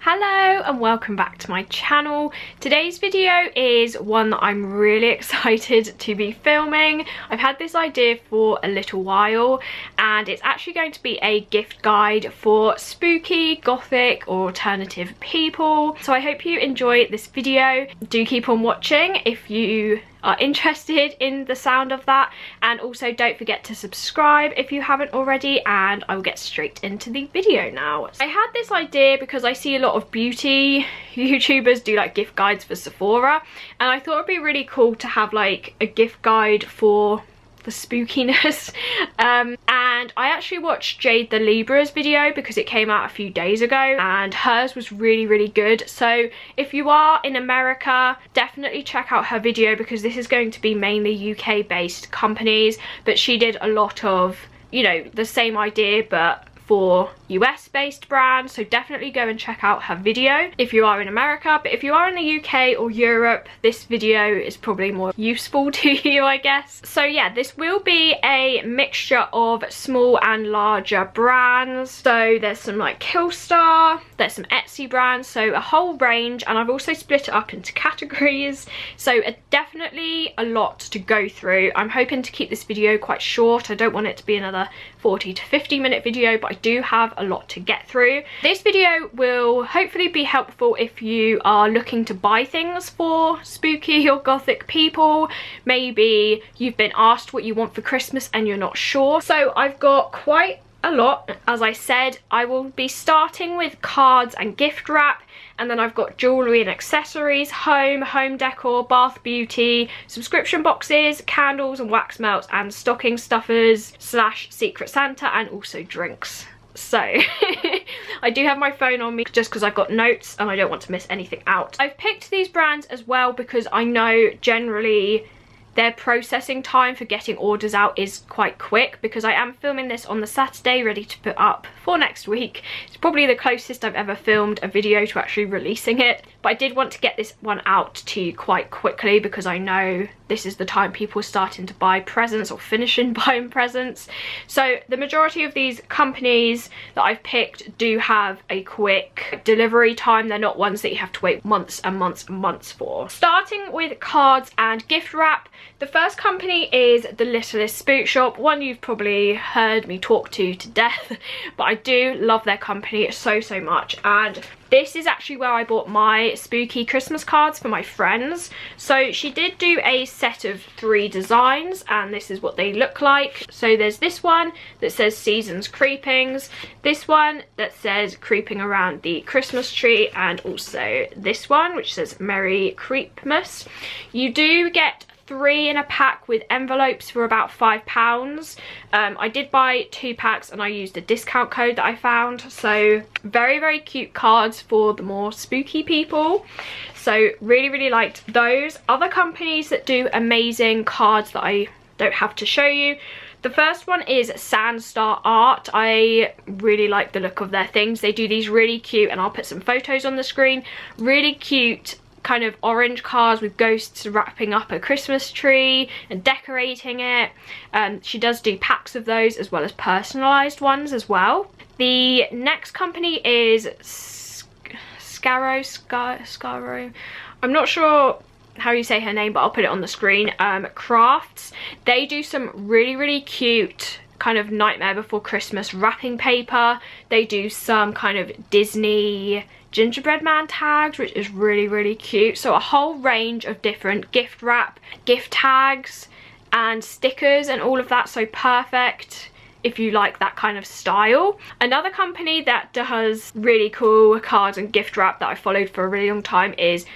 Hello and welcome back to my channel. Today's video is one that I'm really excited to be filming. I've had this idea for a little while and it's actually going to be a gift guide for spooky, gothic or alternative people. So I hope you enjoy this video. Do keep on watching if you are interested in the sound of that and also don't forget to subscribe if you haven't already and I will get straight into the video now. I had this idea because I see a lot of beauty YouTubers do like gift guides for Sephora and I thought it'd be really cool to have like a gift guide for the spookiness. Um, and I actually watched Jade the Libra's video because it came out a few days ago and hers was really really good. So if you are in America definitely check out her video because this is going to be mainly UK based companies but she did a lot of you know the same idea but for US based brands so definitely go and check out her video if you are in America. But if you are in the UK or Europe this video is probably more useful to you I guess. So yeah this will be a mixture of small and larger brands. So there's some like Killstar, there's some Etsy brands so a whole range. And I've also split it up into categories. So uh, definitely a lot to go through. I'm hoping to keep this video quite short. I don't want it to be another 40 to 50 minute video but I do have a lot to get through. This video will hopefully be helpful if you are looking to buy things for spooky or gothic people. Maybe you've been asked what you want for Christmas and you're not sure. So I've got quite a lot as I said I will be starting with cards and gift wrap and then I've got jewellery and accessories, home, home decor, bath beauty, subscription boxes, candles and wax melts and stocking stuffers slash secret Santa and also drinks. So I do have my phone on me just because I've got notes and I don't want to miss anything out. I've picked these brands as well because I know generally their processing time for getting orders out is quite quick because I am filming this on the Saturday ready to put up for next week. It's probably the closest I've ever filmed a video to actually releasing it but I did want to get this one out to you quite quickly because I know this is the time people are starting to buy presents or finishing buying presents. So the majority of these companies that I've picked do have a quick delivery time. They're not ones that you have to wait months and months and months for. Starting with cards and gift wrap, the first company is The Littlest Spook Shop, one you've probably heard me talk to to death, but I do love their company so, so much. And this is actually where I bought my spooky Christmas cards for my friends. So she did do a set of three designs and this is what they look like. So there's this one that says Seasons Creepings, this one that says Creeping Around the Christmas Tree and also this one which says Merry Creepmas. You do get three in a pack with envelopes for about five pounds. Um, i did buy two packs and i used a discount code that i found. So very very cute cards for the more spooky people. So really really liked those. Other companies that do amazing cards that i don't have to show you. The first one is Sandstar Art. I really like the look of their things. They do these really cute, and I'll put some photos on the screen, really cute kind of orange cars with ghosts wrapping up a Christmas tree and decorating it. Um, she does do packs of those as well as personalised ones as well. The next company is Skaro, Scar Skaro. I'm not sure how you say her name, but I'll put it on the screen. Um, Crafts. They do some really, really cute kind of Nightmare Before Christmas wrapping paper. They do some kind of Disney gingerbread man tags which is really really cute so a whole range of different gift wrap gift tags and stickers and all of that so perfect if you like that kind of style. Another company that does really cool cards and gift wrap that I followed for a really long time is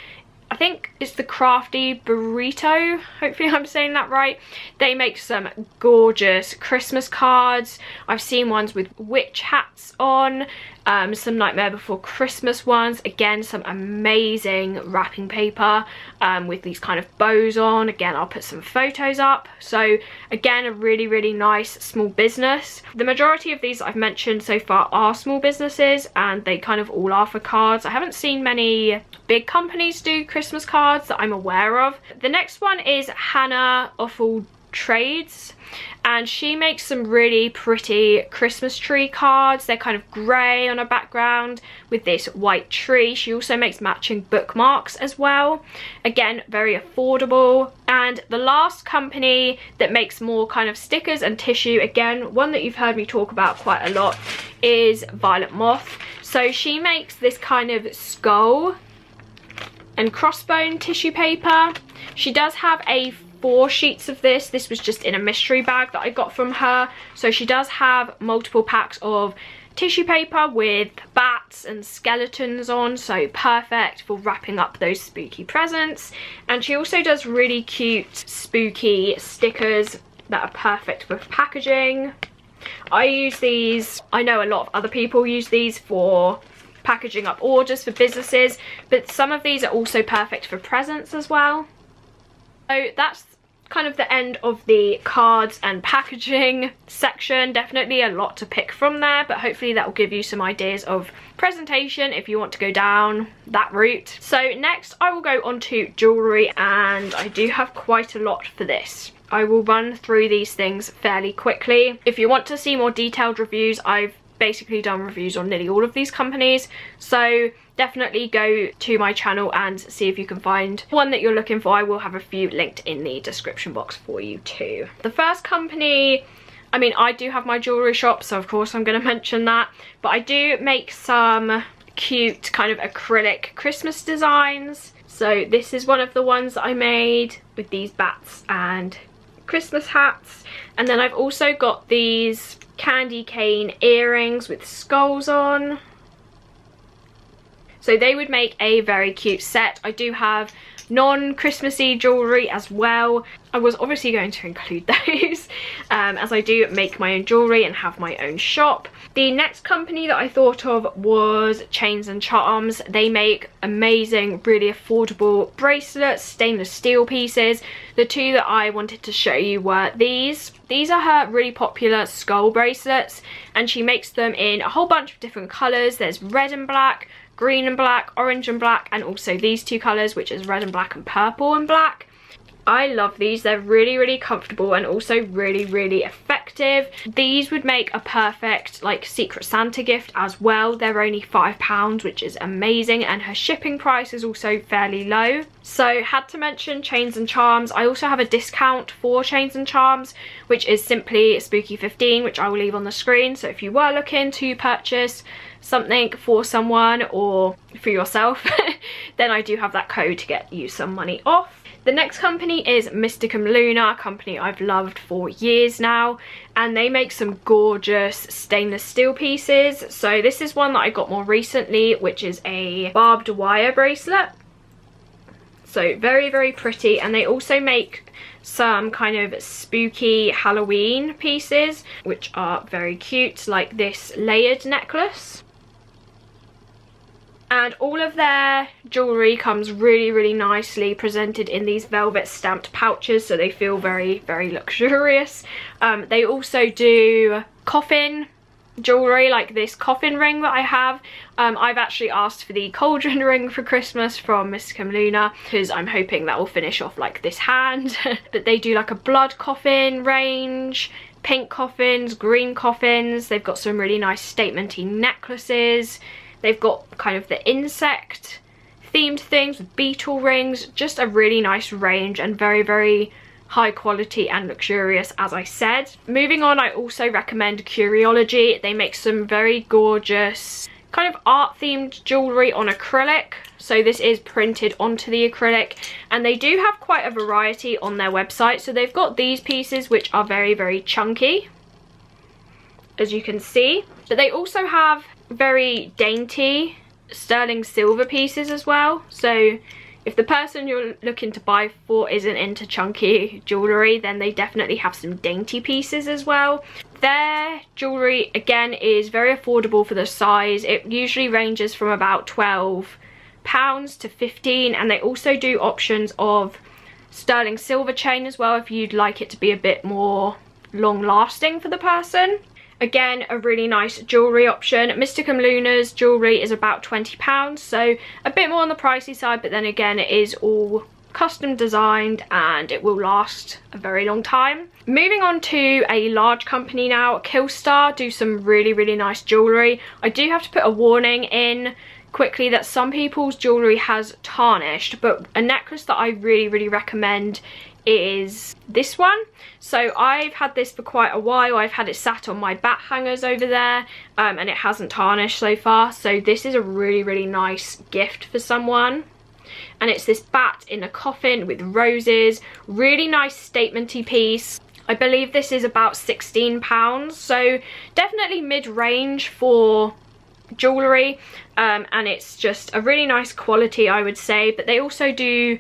I think it's the Crafty Burreato. Hopefully I'm saying that right. They make some gorgeous Christmas cards. I've seen ones with witch hats on um, some Nightmare Before Christmas ones. Again, some amazing wrapping paper um, with these kind of bows on. Again, I'll put some photos up. So again, a really, really nice small business. The majority of these I've mentioned so far are small businesses and they kind of all are for cards. I haven't seen many big companies do Christmas cards that I'm aware of. The next one is Hannah of Fall Trades and she makes some really pretty Christmas tree cards. They're kind of grey on a background with this white tree. She also makes matching bookmarks as well. Again, very affordable. And the last company that makes more kind of stickers and tissue, again, one that you've heard me talk about quite a lot, is Violet Moth. So she makes this kind of skull and crossbone tissue paper. She does have a four sheets of this. This was just in a mystery bag that I got from her. So she does have multiple packs of tissue paper with bats and skeletons on so perfect for wrapping up those spooky presents and she also does really cute spooky stickers that are perfect for packaging I use these I know a lot of other people use these for packaging up orders for businesses but some of these are also perfect for presents as well so that's kind of the end of the cards and packaging section. Definitely a lot to pick from there, but hopefully that will give you some ideas of presentation if you want to go down that route. So next I will go on to jewellery and I do have quite a lot for this. I will run through these things fairly quickly. If you want to see more detailed reviews, I've basically done reviews on nearly all of these companies. So definitely go to my channel and see if you can find one that you're looking for. I will have a few linked in the description box for you too. The first company I mean, I do have my jewellery shop, so of course I'm going to mention that. But I do make some cute kind of acrylic Christmas designs. So this is one of the ones I made with these bats and Christmas hats. And then I've also got these candy cane earrings with skulls on. So they would make a very cute set. I do have non-Christmassy jewellery as well. I was obviously going to include those um, as I do make my own jewellery and have my own shop. The next company that I thought of was Chains and Charms. They make amazing, really affordable bracelets, stainless steel pieces. The two that I wanted to show you were these. These are her really popular skull bracelets and she makes them in a whole bunch of different colours. There's red and black, green and black, orange and black, and also these two colours, which is red and black and purple and black. I love these. They're really, really comfortable and also really, really effective. These would make a perfect like Secret Santa gift as well. They're only £5, which is amazing. And her shipping price is also fairly low. So had to mention Chains and Charms. I also have a discount for Chains and Charms, which is simply Spooky15, which I will leave on the screen. So if you were looking to purchase something for someone or for yourself, then I do have that code to get you some money off. The next company is Mysticum Luna, a company I've loved for years now. And they make some gorgeous stainless steel pieces. So this is one that I got more recently, which is a barbed wire bracelet. So very, very pretty. And they also make some kind of spooky Halloween pieces, which are very cute, like this layered necklace and all of their jewellery comes really really nicely presented in these velvet stamped pouches so they feel very very luxurious um, they also do coffin jewellery like this coffin ring that I have. Um, I've actually asked for the cauldron ring for Christmas from Mysticum Luna because I'm hoping that will finish off like this hand. but they do like a blood coffin range, pink coffins, green coffins. They've got some really nice statementy necklaces. They've got kind of the insect themed things with beetle rings. Just a really nice range and very, very high quality and luxurious as I said. Moving on, I also recommend Curiology. They make some very gorgeous kind of art themed jewellery on acrylic. So this is printed onto the acrylic and they do have quite a variety on their website. So they've got these pieces which are very, very chunky as you can see. But they also have very dainty sterling silver pieces as well. So if the person you're looking to buy for isn't into chunky jewellery, then they definitely have some dainty pieces as well. Their jewellery, again, is very affordable for the size. It usually ranges from about 12 pounds to 15 and they also do options of sterling silver chain as well if you'd like it to be a bit more long lasting for the person. Again, a really nice jewellery option. Mysticum Luna's jewellery is about £20, so a bit more on the pricey side, but then again, it is all custom designed and it will last a very long time. Moving on to a large company now, Killstar do some really, really nice jewellery. I do have to put a warning in quickly that some people's jewellery has tarnished, but a necklace that I really, really recommend is this one. So I've had this for quite a while. I've had it sat on my bat hangers over there um, and it hasn't tarnished so far. So this is a really, really nice gift for someone and it's this bat in a coffin with roses really nice statementy piece I believe this is about £16 so definitely mid-range for jewellery um, and it's just a really nice quality I would say but they also do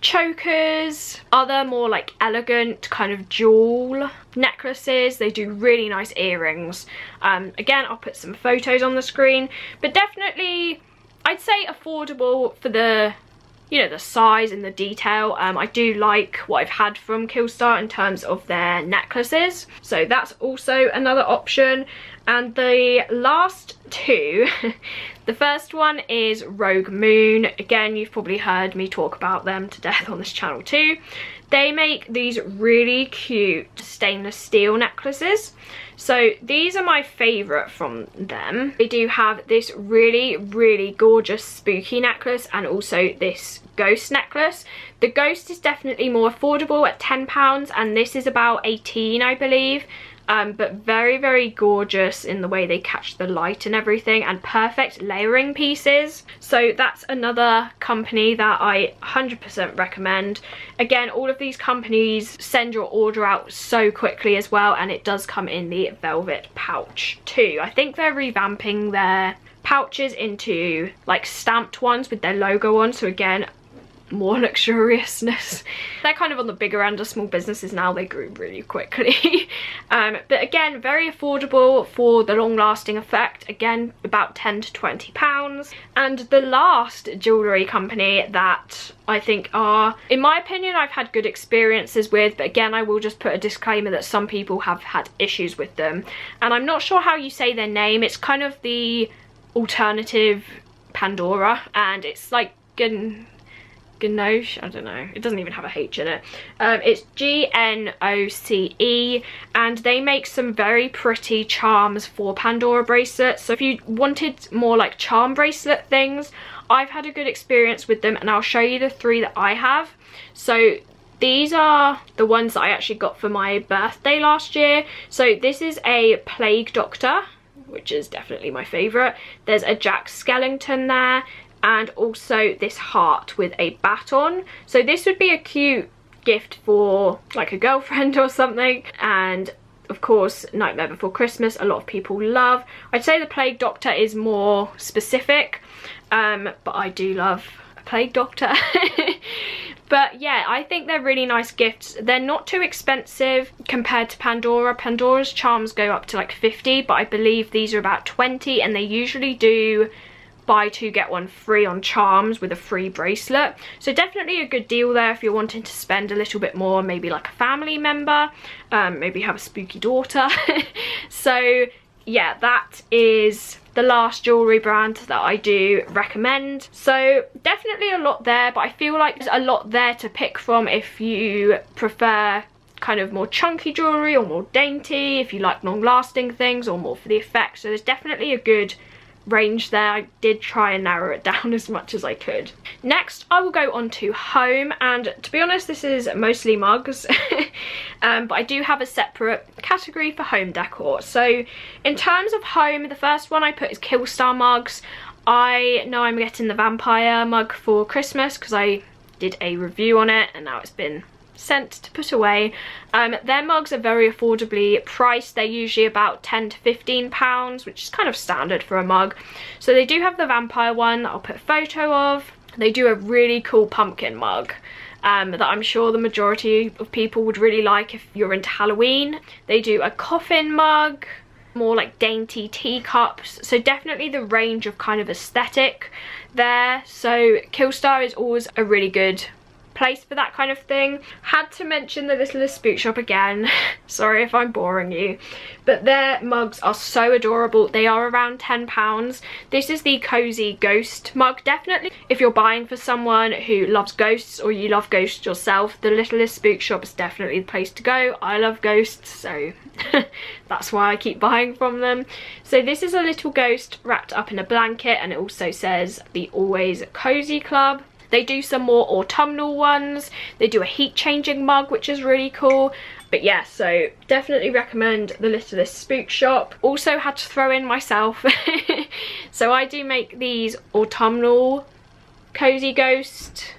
chokers other more like elegant kind of jewel necklaces. They do really nice earrings. Um, again I'll put some photos on the screen but definitely I'd say affordable for the you know, the size and the detail. Um, I do like what I've had from Killstar in terms of their necklaces. So that's also another option. And the last two, the first one is Rogue Moon. Again, you've probably heard me talk about them to death on this channel too. They make these really cute stainless steel necklaces. So these are my favourite from them. They do have this really, really gorgeous spooky necklace and also this ghost necklace. The ghost is definitely more affordable at £10 and this is about 18 I believe um, but very, very gorgeous in the way they catch the light and everything and perfect layering pieces. So that's another company that I 100% recommend. Again, all of these companies send your order out so quickly as well and it does come in the velvet pouch too. I think they're revamping their pouches into like stamped ones with their logo on so again more luxuriousness. They're kind of on the bigger end of small businesses now, they grew really quickly. um, but again, very affordable for the long lasting effect, again about 10 to 20 pounds. And the last jewellery company that I think are, in my opinion, I've had good experiences with, but again, I will just put a disclaimer that some people have had issues with them. And I'm not sure how you say their name, it's kind of the alternative Pandora, and it's like Gnoche, I don't know, it doesn't even have a H in it. Um, it's G-N-O-C-E and they make some very pretty charms for Pandora bracelets. So if you wanted more like charm bracelet things, I've had a good experience with them and I'll show you the three that I have. So these are the ones that I actually got for my birthday last year. So this is a Plague Doctor which is definitely my favourite. There's a Jack Skellington there and also this heart with a bat on. So this would be a cute gift for like a girlfriend or something and of course Nightmare Before Christmas a lot of people love. I'd say the Plague Doctor is more specific um, but I do love a Plague Doctor. but yeah I think they're really nice gifts they're not too expensive compared to Pandora Pandora's charms go up to like 50 but I believe these are about 20 and they usually do buy two get one free on charms with a free bracelet so definitely a good deal there if you're wanting to spend a little bit more maybe like a family member um, maybe have a spooky daughter so yeah that is the last jewellery brand that I do recommend. So definitely a lot there, but I feel like there's a lot there to pick from if you prefer kind of more chunky jewellery or more dainty, if you like long lasting things or more for the effect. So there's definitely a good range there. I did try and narrow it down as much as I could. Next, I will go on to home, and to be honest, this is mostly mugs, um, but I do have a separate category for home decor. So in terms of home, the first one I put is Killstar mugs. I know I'm getting the vampire mug for Christmas because I did a review on it and now it's been sent to put away. Um, their mugs are very affordably priced. They're usually about 10 to 15 pounds, which is kind of standard for a mug. So they do have the vampire one that I'll put a photo of. They do a really cool pumpkin mug. Um, that I'm sure the majority of people would really like if you're into Halloween. They do a coffin mug, more like dainty teacups. So definitely the range of kind of aesthetic there. So Killstar is always a really good place for that kind of thing. Had to mention the Littlest Spook Shop again. Sorry if I'm boring you. But their mugs are so adorable. They are around £10. This is the Cozy Ghost mug, definitely. If you're buying for someone who loves ghosts or you love ghosts yourself, the Littlest Spook Shop is definitely the place to go. I love ghosts, so that's why I keep buying from them. So this is a little ghost wrapped up in a blanket and it also says the Always Cozy Club. They do some more autumnal ones. They do a heat changing mug, which is really cool. But yeah, so definitely recommend the list of Littlest Spook Shop. Also had to throw in myself. so I do make these autumnal cozy ghost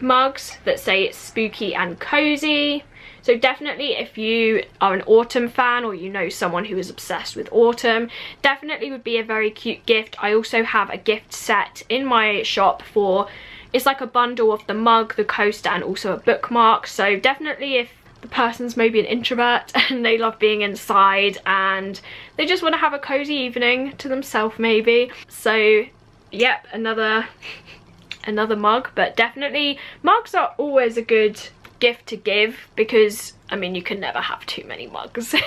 mugs that say it's spooky and cozy. So definitely if you are an autumn fan or you know someone who is obsessed with autumn, definitely would be a very cute gift. I also have a gift set in my shop for, it's like a bundle of the mug, the coaster and also a bookmark. So definitely if the person's maybe an introvert and they love being inside and they just want to have a cozy evening to themselves maybe. So yep, another another mug but definitely mugs are always a good gift to give because I mean you can never have too many mugs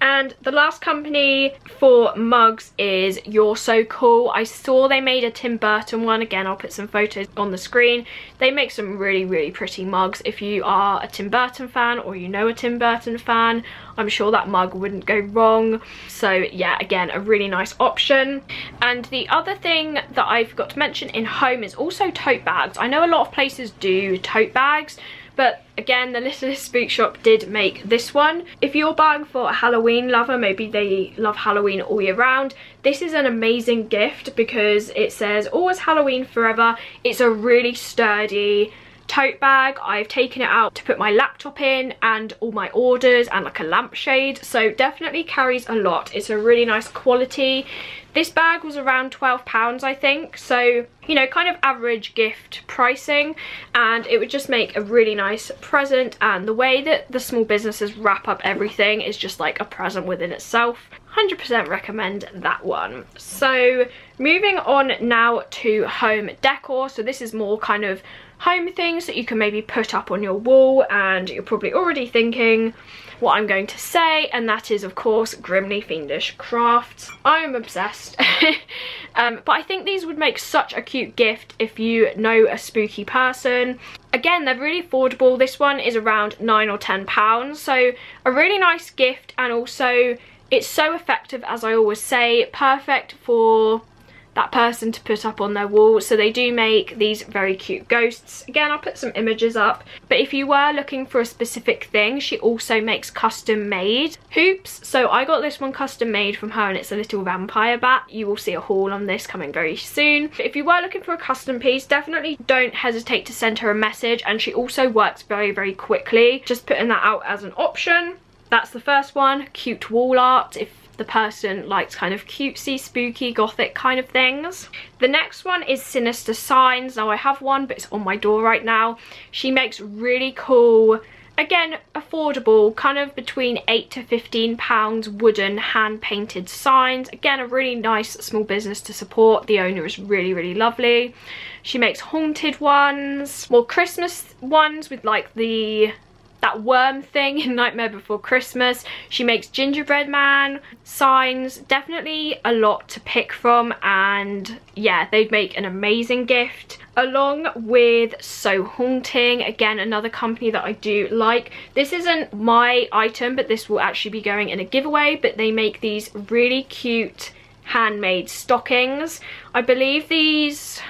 And the last company for mugs is You're So Cool. I saw they made a Tim Burton one. Again, I'll put some photos on the screen. They make some really, really pretty mugs. If you are a Tim Burton fan or you know a Tim Burton fan, I'm sure that mug wouldn't go wrong. So yeah, again, a really nice option. And the other thing that I forgot to mention in home is also tote bags. I know a lot of places do tote bags, but again, the Littlest Spook Shop did make this one. If you're buying for a Halloween lover, maybe they love Halloween all year round, this is an amazing gift because it says always Halloween forever. It's a really sturdy tote bag. I've taken it out to put my laptop in and all my orders and like a lampshade. So definitely carries a lot. It's a really nice quality. This bag was around £12 I think. So, you know, kind of average gift pricing. And it would just make a really nice present. And the way that the small businesses wrap up everything is just like a present within itself. 100% recommend that one. So moving on now to home decor. So this is more kind of home things that you can maybe put up on your wall and you're probably already thinking what I'm going to say and that is of course Grimly Fiendish Crafts. I'm obsessed um, but I think these would make such a cute gift if you know a spooky person. Again they're really affordable, this one is around 9 or 10 pounds so a really nice gift and also it's so effective as I always say, perfect for that person to put up on their wall. So they do make these very cute ghosts. Again, I'll put some images up. But if you were looking for a specific thing, she also makes custom made hoops. So I got this one custom made from her and it's a little vampire bat. You will see a haul on this coming very soon. If you were looking for a custom piece, definitely don't hesitate to send her a message. And she also works very, very quickly. Just putting that out as an option. That's the first one, cute wall art. If the person likes kind of cutesy, spooky, gothic kind of things. The next one is Sinister Signs. Now I have one, but it's on my door right now. She makes really cool again affordable kind of between 8 to 15 pounds wooden hand painted signs again a really nice small business to support the owner is really really lovely she makes haunted ones more christmas ones with like the that worm thing in Nightmare Before Christmas. She makes gingerbread man signs. Definitely a lot to pick from and yeah, they'd make an amazing gift along with Sew Haunting, again another company that I do like. This isn't my item but this will actually be going in a giveaway but they make these really cute handmade stockings. I believe these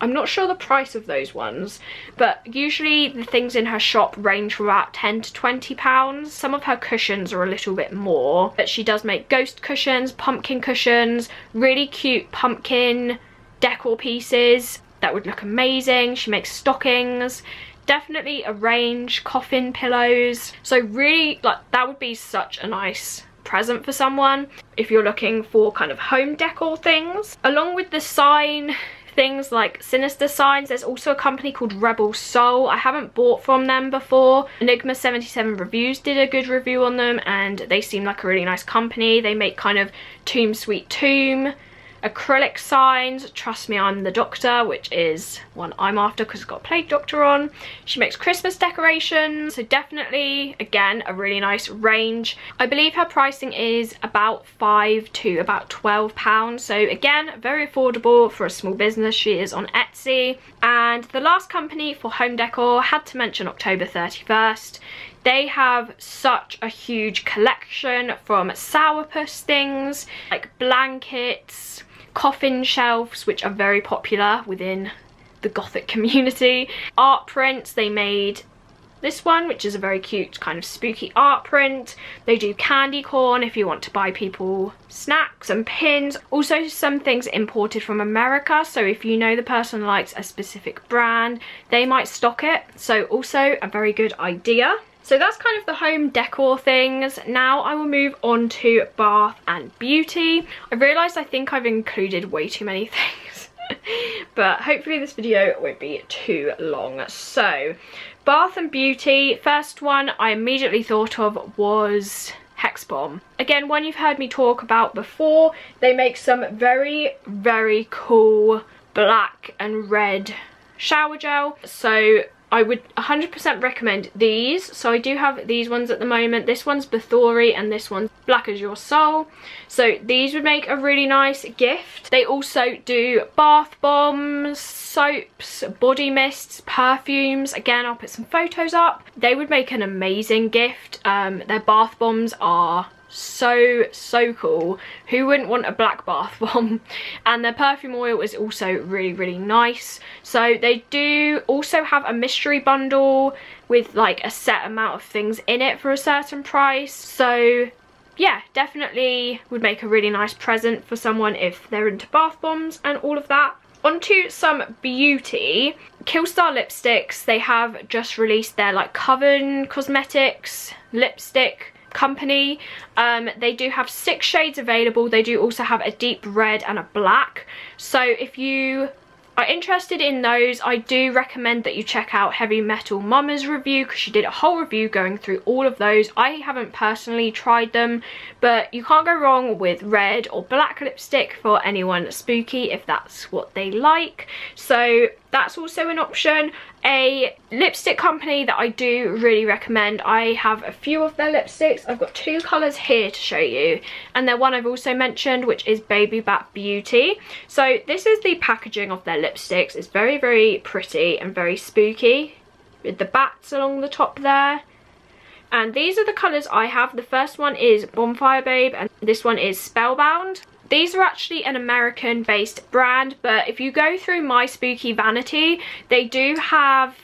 I'm not sure the price of those ones, but usually the things in her shop range from about 10 to 20 pounds. Some of her cushions are a little bit more, but she does make ghost cushions, pumpkin cushions, really cute pumpkin decor pieces that would look amazing. She makes stockings, definitely a range, coffin pillows. So really, like, that would be such a nice present for someone if you're looking for kind of home decor things. Along with the sign things like Sinister Signs. There's also a company called Rebel Soul. I haven't bought from them before. Enigma77 Reviews did a good review on them and they seem like a really nice company. They make kind of Tomb Sweet Tomb acrylic signs. Trust me, I'm the doctor, which is one I'm after because it's got Plague Doctor on. She makes Christmas decorations. So definitely, again, a really nice range. I believe her pricing is about 5 to about 12 pounds. So again, very affordable for a small business. She is on Etsy. And the last company for home decor had to mention October 31st. They have such a huge collection from sourpuss things, like blankets, coffin shelves, which are very popular within the gothic community. Art prints, they made this one which is a very cute kind of spooky art print. They do candy corn if you want to buy people snacks and pins. Also some things imported from america so if you know the person likes a specific brand they might stock it. So also a very good idea so that's kind of the home decor things. Now I will move on to bath and beauty. I realised I think I've included way too many things. but hopefully this video won't be too long. So bath and beauty, first one I immediately thought of was Hex Bomb. Again, one you've heard me talk about before. They make some very, very cool black and red shower gel. So I would 100% recommend these. So I do have these ones at the moment. This one's Bathory and this one's Black as Your Soul. So these would make a really nice gift. They also do bath bombs, soaps, body mists, perfumes. Again, I'll put some photos up. They would make an amazing gift. Um, their bath bombs are so so cool. Who wouldn't want a black bath bomb? And their perfume oil is also really really nice. So they do also have a mystery bundle with like a set amount of things in it for a certain price. So yeah definitely would make a really nice present for someone if they're into bath bombs and all of that. Onto some beauty. Killstar lipsticks they have just released their like coven cosmetics lipstick company. Um, they do have six shades available. They do also have a deep red and a black. So if you are interested in those, I do recommend that you check out Heavy Metal Mama's review because she did a whole review going through all of those. I haven't personally tried them, but you can't go wrong with red or black lipstick for anyone spooky if that's what they like. So that's also an option. A lipstick company that I do really recommend. I have a few of their lipsticks. I've got two colours here to show you. And then one I've also mentioned, which is Baby Bat Beauty. So this is the packaging of their lipsticks. It's very, very pretty and very spooky. With the bats along the top there. And these are the colours I have. The first one is Bonfire Babe and this one is Spellbound. These are actually an American based brand, but if you go through My Spooky Vanity, they do have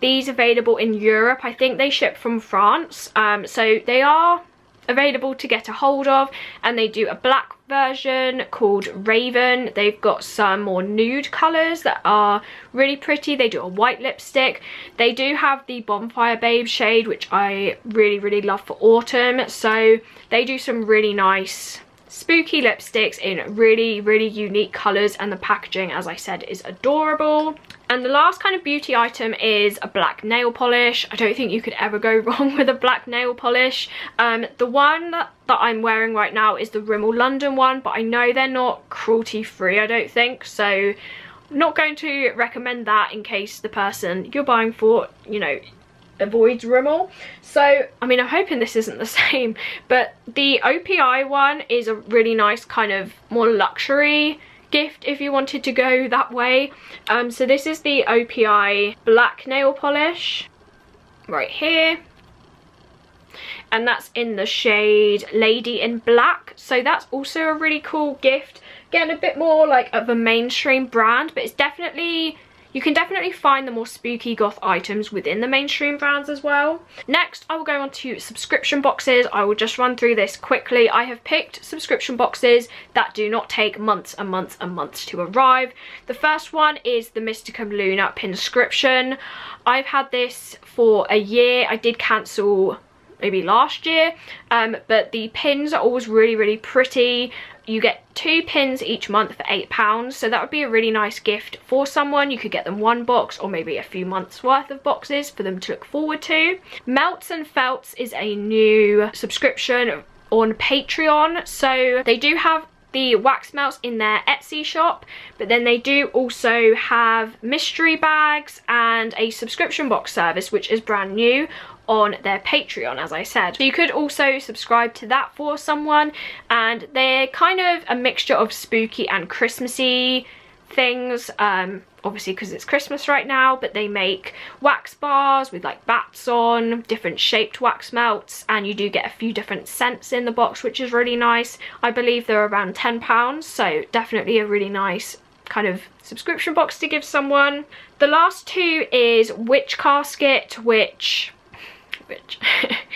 these available in Europe. I think they ship from France. Um, so they are available to get a hold of and they do a black version called Raven. They've got some more nude colours that are really pretty. They do a white lipstick. They do have the Bonfire Babe shade which I really really love for autumn. So they do some really nice spooky lipsticks in really, really unique colours and the packaging, as I said, is adorable. And the last kind of beauty item is a black nail polish. I don't think you could ever go wrong with a black nail polish. Um, the one that I'm wearing right now is the Rimmel London one, but I know they're not cruelty free, I don't think. So not going to recommend that in case the person you're buying for, you know, avoids Rimmel. So, I mean, I'm hoping this isn't the same, but the OPI one is a really nice kind of more luxury gift if you wanted to go that way. Um, so this is the OPI black nail polish right here. And that's in the shade Lady in Black. So that's also a really cool gift. Again, a bit more like of a mainstream brand, but it's definitely you can definitely find the more spooky goth items within the mainstream brands as well. Next, I will go on to subscription boxes. I will just run through this quickly. I have picked subscription boxes that do not take months and months and months to arrive. The first one is the Mysticum Luna Pinscription. I've had this for a year. I did cancel maybe last year um, but the pins are always really really pretty. You get two pins each month for eight pounds so that would be a really nice gift for someone. You could get them one box or maybe a few months worth of boxes for them to look forward to. Melts and felts is a new subscription on patreon so they do have the wax melts in their Etsy shop, but then they do also have mystery bags and a subscription box service, which is brand new on their Patreon, as I said. So you could also subscribe to that for someone, and they're kind of a mixture of spooky and Christmassy things. Um, obviously because it's Christmas right now, but they make wax bars with like bats on, different shaped wax melts, and you do get a few different scents in the box, which is really nice. I believe they're around £10, so definitely a really nice kind of subscription box to give someone. The last two is Witch Casket, which bitch.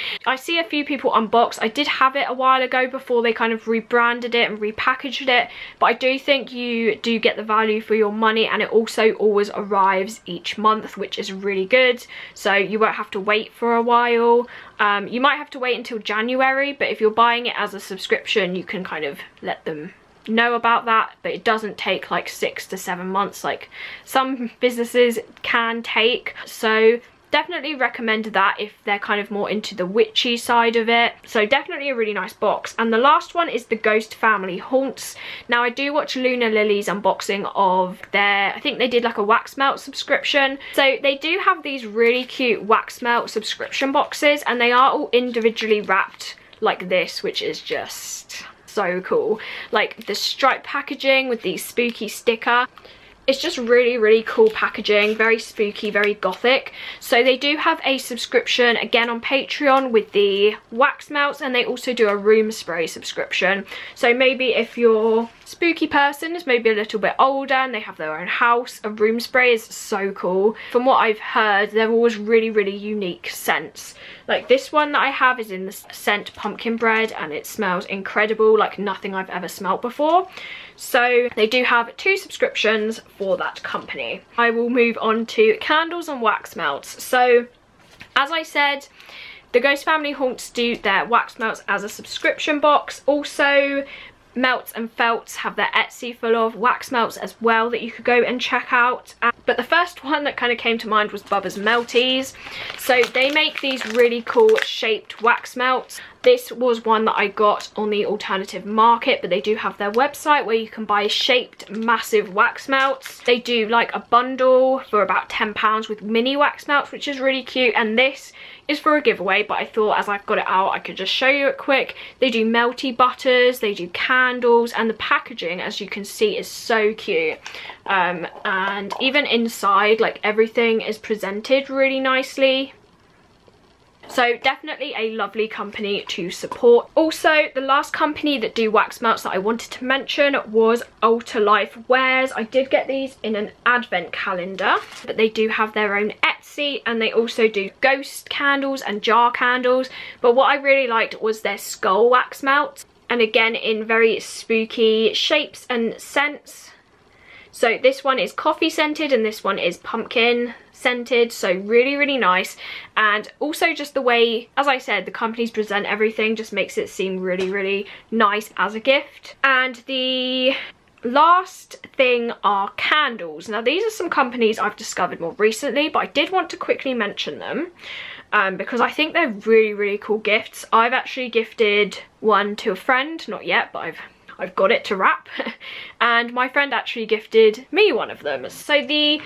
I see a few people unbox. I did have it a while ago before they kind of rebranded it and repackaged it. But I do think you do get the value for your money and it also always arrives each month, which is really good. So you won't have to wait for a while. Um, you might have to wait until January, but if you're buying it as a subscription, you can kind of let them know about that but it doesn't take like six to seven months like some businesses can take so definitely recommend that if they're kind of more into the witchy side of it. So definitely a really nice box. And the last one is the ghost family haunts. Now i do watch luna lily's unboxing of their i think they did like a wax melt subscription. So they do have these really cute wax melt subscription boxes and they are all individually wrapped like this which is just so cool. Like the stripe packaging with the spooky sticker it's just really, really cool packaging, very spooky, very gothic. So they do have a subscription, again on Patreon, with the wax melts, and they also do a room spray subscription. So maybe if you're spooky person is maybe a little bit older and they have their own house, a room spray is so cool. From what I've heard, they're always really, really unique scents. Like this one that I have is in the scent pumpkin bread and it smells incredible, like nothing I've ever smelt before. So they do have two subscriptions for that company. I will move on to candles and wax melts. So as I said, the Ghost Family Haunts do their wax melts as a subscription box. Also, Melts and Felts have their Etsy full of wax melts as well that you could go and check out. Uh, but the first one that kind of came to mind was Bubba's Melties. So they make these really cool shaped wax melts. This was one that I got on the alternative market, but they do have their website where you can buy shaped massive wax melts. They do like a bundle for about £10 with mini wax melts, which is really cute. And this is for a giveaway, but I thought as I've got it out, I could just show you it quick. They do melty butters, they do candles, and the packaging, as you can see, is so cute. Um, and even inside, like everything is presented really nicely. So definitely a lovely company to support. Also, the last company that do wax melts that I wanted to mention was Altar Life Wares. I did get these in an advent calendar, but they do have their own Etsy and they also do ghost candles and jar candles. But what I really liked was their skull wax melts. And again, in very spooky shapes and scents. So this one is coffee scented and this one is pumpkin scented so really really nice. And also just the way as I said the companies present everything just makes it seem really really nice as a gift. And the last thing are candles. Now these are some companies I've discovered more recently but I did want to quickly mention them um, because I think they're really really cool gifts. I've actually gifted one to a friend not yet but I've I've got it to wrap. And my friend actually gifted me one of them. So the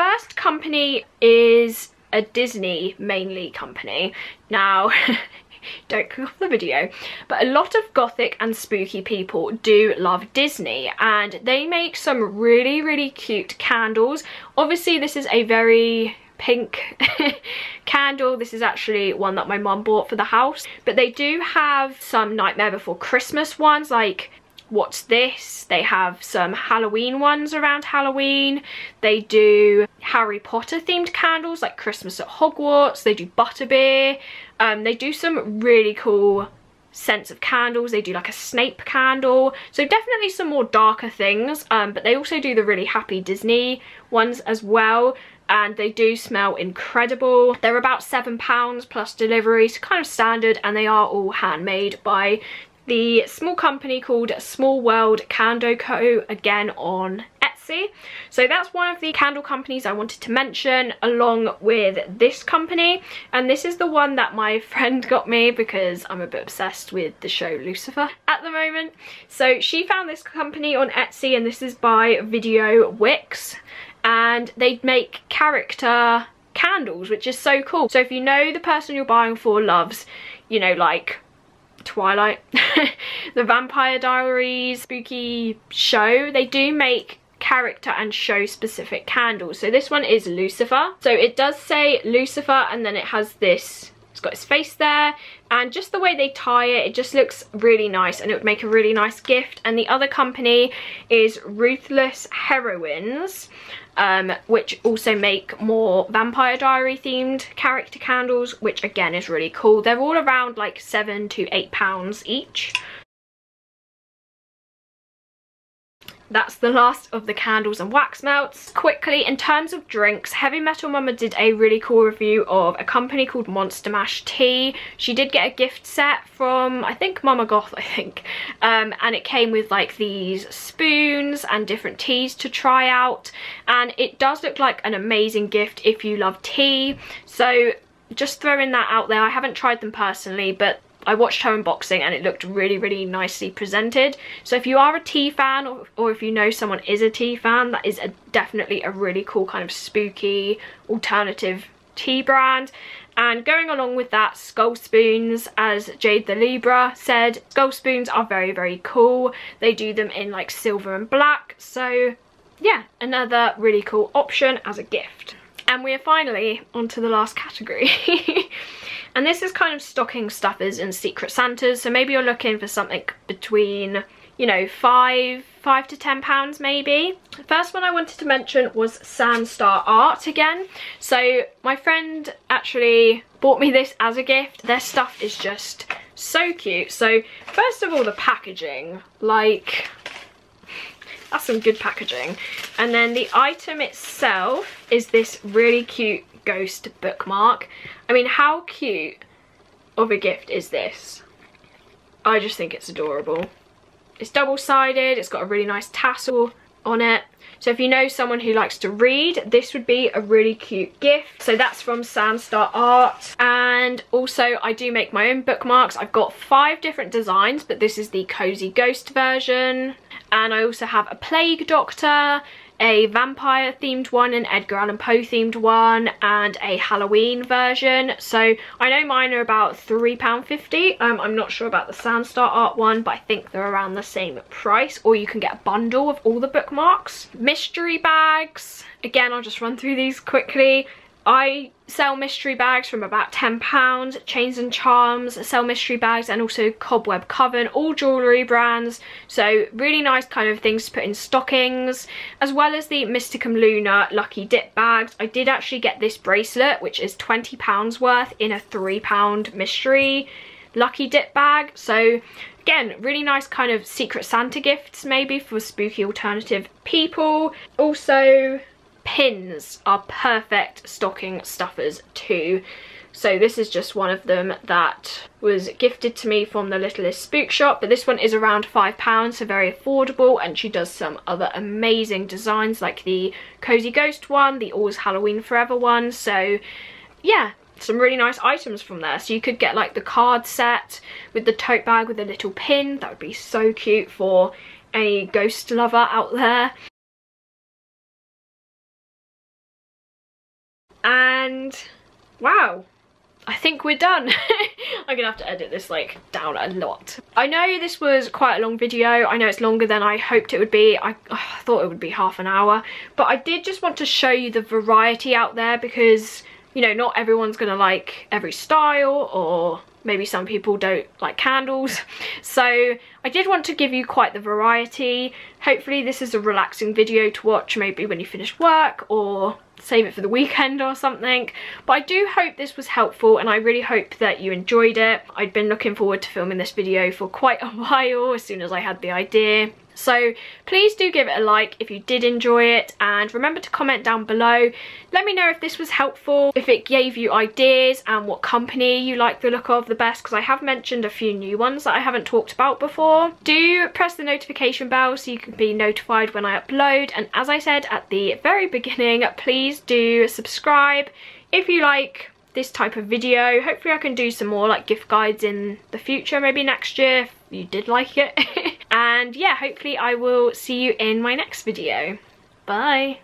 first company is a Disney mainly company. Now, don't click off the video, but a lot of gothic and spooky people do love Disney and they make some really, really cute candles. Obviously, this is a very pink candle. This is actually one that my mum bought for the house. But they do have some Nightmare Before Christmas ones, like What's This. They have some Halloween ones around Halloween. They do Harry Potter themed candles like Christmas at Hogwarts. They do Butterbeer. Um, they do some really cool scents of candles. They do like a Snape candle. So definitely some more darker things. Um, but they also do the really happy Disney ones as well and they do smell incredible. They're about £7 plus delivery, so kind of standard, and they are all handmade by the small company called Small World Cando Co. again on Etsy. So that's one of the candle companies I wanted to mention along with this company. And this is the one that my friend got me because I'm a bit obsessed with the show Lucifer at the moment. So she found this company on Etsy and this is by Video Wicks and they make character candles which is so cool. So if you know the person you're buying for loves, you know, like Twilight, the Vampire Diaries spooky show, they do make character and show specific candles. So this one is Lucifer. So it does say Lucifer and then it has this it's got his face there and just the way they tie it, it just looks really nice and it would make a really nice gift. And the other company is Ruthless Heroines um, which also make more Vampire Diary themed character candles, which again is really cool. They're all around like seven to eight pounds each. That's the last of the candles and wax melts. Quickly, in terms of drinks, Heavy Metal Mama did a really cool review of a company called Monster Mash Tea. She did get a gift set from, I think, Mama Goth, I think. Um, and it came with like these spoons and different teas to try out. And it does look like an amazing gift if you love tea. So just throwing that out there. I haven't tried them personally, but I watched her unboxing and it looked really, really nicely presented. So if you are a tea fan or, or if you know someone is a tea fan, that is a, definitely a really cool kind of spooky alternative tea brand. And going along with that, skull spoons, as Jade the Libra said, skull spoons are very, very cool. They do them in like silver and black. So yeah, another really cool option as a gift. And we are finally onto the last category. And this is kind of stocking stuffers and secret Santas. So maybe you're looking for something between, you know, five, five to 10 pounds maybe. The first one I wanted to mention was Sandstar Art again. So my friend actually bought me this as a gift. Their stuff is just so cute. So first of all, the packaging, like that's some good packaging. And then the item itself is this really cute ghost bookmark. I mean, how cute of a gift is this? I just think it's adorable. It's double-sided, it's got a really nice tassel on it. So if you know someone who likes to read, this would be a really cute gift. So that's from Sandstar Art. And also I do make my own bookmarks. I've got five different designs, but this is the Cozy Ghost version. And I also have a Plague Doctor, a vampire themed one, an Edgar Allan Poe themed one, and a Halloween version. So I know mine are about £3.50. Um, I'm not sure about the Sandstar art one, but I think they're around the same price. Or you can get a bundle of all the bookmarks. Mystery bags. Again, I'll just run through these quickly. I sell mystery bags from about £10. Chains and Charms sell mystery bags and also Cobweb Coven, all jewellery brands. So really nice kind of things to put in stockings, as well as the Mysticum Luna Lucky Dip bags. I did actually get this bracelet, which is £20 worth in a £3 mystery Lucky Dip bag. So again really nice kind of secret santa gifts maybe for spooky alternative people also pins are perfect stocking stuffers too. So this is just one of them that was gifted to me from the Littlest Spook Shop. But this one is around £5, so very affordable. And she does some other amazing designs like the Cozy Ghost one, the Always Halloween Forever one. So yeah, some really nice items from there. So you could get like the card set with the tote bag with a little pin. That would be so cute for any ghost lover out there. And wow I think we're done. I'm gonna have to edit this like down a lot. I know this was quite a long video. I know it's longer than I hoped it would be. I, thought it would be half an hour. But I did just want to show you the variety out there because, you know, not everyone's gonna like every style or maybe some people don't like candles so I did want to give you quite the variety hopefully this is a relaxing video to watch maybe when you finish work or save it for the weekend or something. But I do hope this was helpful and I really hope that you enjoyed it. I'd been looking forward to filming this video for quite a while as soon as I had the idea So please do give it a like if you did enjoy it and remember to comment down below. Let me know if this was helpful, if it gave you ideas and what company you like the look of the best because I have mentioned a few new ones that I haven't talked about before. Do press the notification bell so you can be notified when I upload and as I said at the very beginning, please do subscribe if you like this type of video. Hopefully I can do some more like gift guides in the future, maybe next year if you did like it. and yeah, hopefully I will see you in my next video. Bye!